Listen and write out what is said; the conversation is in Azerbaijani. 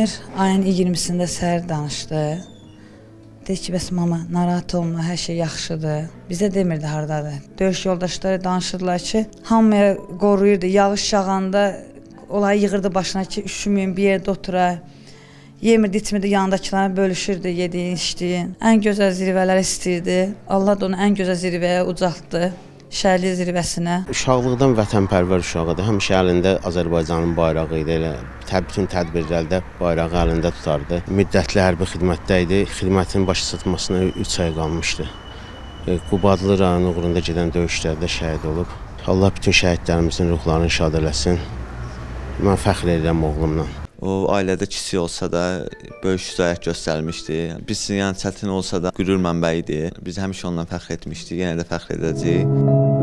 Samir ayın 20-sində səhər danışdı. Dedi ki, bəs mama, narahat olma, hər şey yaxşıdır. Bizə demirdi hardadır. Döyüş yoldaşları danışırdılar ki, hamıya qoruyurdu. Yağış yağanda olayı yığırdı başına ki, üşüməyin, bir yerdə otura. Yemirdi, içmirdi, yanındakılara bölüşürdü, yediyin, içdiyin. Ən gözəl zirvələr istəyirdi. Allah da onu ən gözəl zirvəyə ucaltdı. Şəhərli zirvəsinə. Uşaqlıqdan vətənpərvər uşağıdır. Həmişə əlində Azərbaycanın bayrağı idi. Elə bütün tədbirlərdə bayrağı əlində tutardı. Müddətli hərbi xidmətdə idi. Xidmətin başa çatmasına 3 ay qalmışdı. E, Qubadlı rayonu uğrunda gedən döyüşlərdə şəhid olub. Allah bütün şəhidlərimizin ruhlarını şad eləsin. Mən fəxr edirəm oğlumla. O ailədə kiçik olsa da böyük şücaət göstərmişdi. Biz yəni çətin olsa da qürur mənbəyi idi. Biz həmişə ondan fəxr etmişdik, yenə də fəxr edəcəyik.